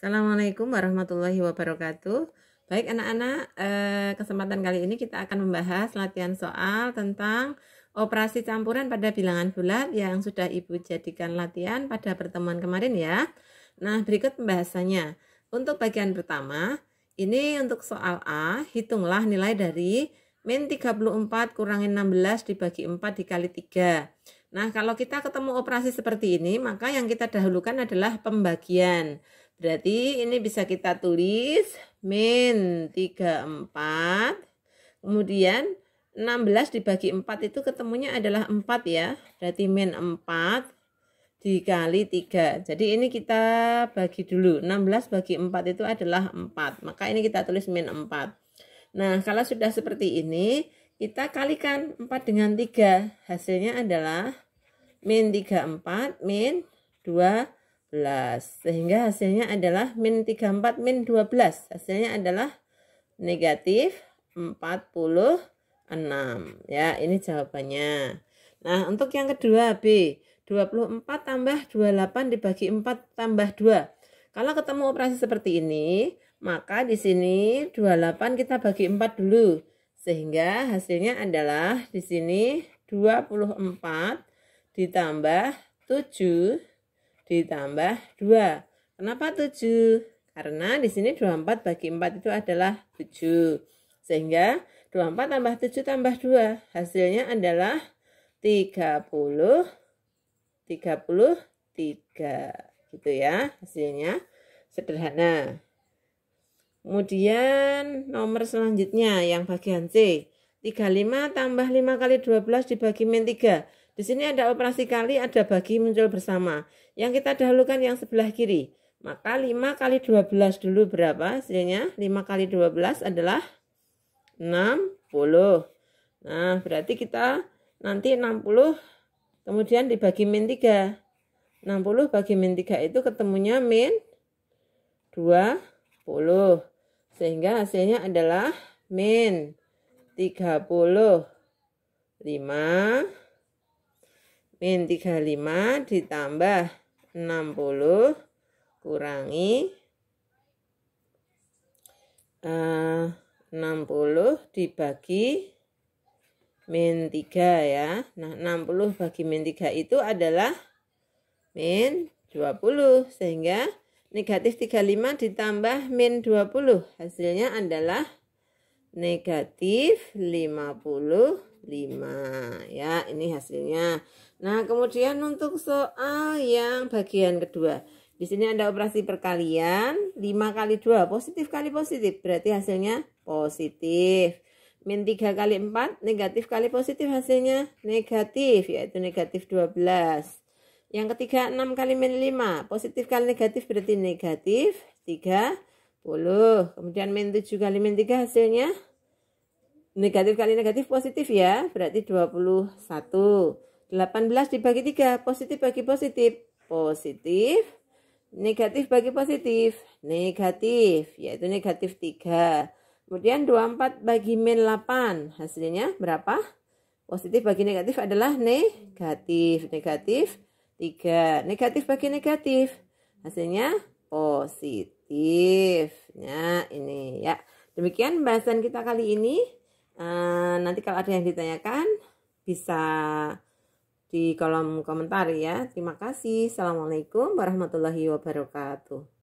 Assalamualaikum warahmatullahi wabarakatuh. Baik anak-anak, eh, kesempatan kali ini kita akan membahas latihan soal tentang operasi campuran pada bilangan bulat yang sudah Ibu jadikan latihan pada pertemuan kemarin ya. Nah, berikut pembahasannya. Untuk bagian pertama, ini untuk soal A, hitunglah nilai dari min 34 kurangi 16 dibagi 4 dikali 3. Nah, kalau kita ketemu operasi seperti ini, maka yang kita dahulukan adalah pembagian. Berarti ini bisa kita tulis min 34. Kemudian 16 dibagi 4 itu ketemunya adalah 4 ya. Berarti min 4 dikali 3. Jadi ini kita bagi dulu. 16 bagi 4 itu adalah 4. Maka ini kita tulis min 4. Nah, kalau sudah seperti ini, kita kalikan 4 dengan 3. Hasilnya adalah min 34 min 2 sehingga hasilnya adalah min 34 min 12 hasilnya adalah negatif 46 ya ini jawabannya. Nah untuk yang kedua B. 24 tambah 28 dibagi 4 tambah 2 kalau ketemu operasi seperti ini maka di sini 28 kita bagi 4 dulu. Sehingga hasilnya adalah di sini 24 ditambah 7 ditambah 2. Kenapa 7? Karena di sini 24 bagi 4 itu adalah 7. Sehingga 24 tambah 7 tambah 2. Hasilnya adalah 30 33 gitu ya hasilnya sederhana kemudian nomor selanjutnya yang bagian C 35 tambah 5 kali 12 dibagi min 3 di sini ada operasi kali, ada bagi muncul bersama. Yang kita dahulukan yang sebelah kiri. Maka 5 kali 12 dulu berapa hasilnya? 5 kali 12 adalah 60. Nah, berarti kita nanti 60 kemudian dibagi min 3. 60 bagi min 3 itu ketemunya min 20. Sehingga hasilnya adalah min 35 min 35 ditambah 60 kurangi uh, 60 dibagi min 3 ya. Nah, 60 bagi min 3 itu adalah min 20 sehingga negatif 35 ditambah min 20 hasilnya adalah negatif 55 ya ini hasilnya Nah, kemudian untuk soal yang bagian kedua. Di sini ada operasi perkalian 5 kali 2 positif kali positif berarti hasilnya positif. Min 3 kali 4 negatif kali positif hasilnya negatif yaitu negatif 12. Yang ketiga 6 kali min 5 positif kali negatif berarti negatif 30. Kemudian min 7 kali min 3 hasilnya negatif kali negatif positif ya berarti 21. 18 dibagi 3, positif bagi positif, positif, negatif bagi positif, negatif, yaitu negatif 3. Kemudian 24 bagi min 8, hasilnya berapa? Positif bagi negatif adalah negatif, negatif 3. Negatif bagi negatif, hasilnya positif. Nah, ini ya. Demikian bahasan kita kali ini. Uh, nanti kalau ada yang ditanyakan bisa di kolom komentar ya. Terima kasih. Assalamualaikum warahmatullahi wabarakatuh.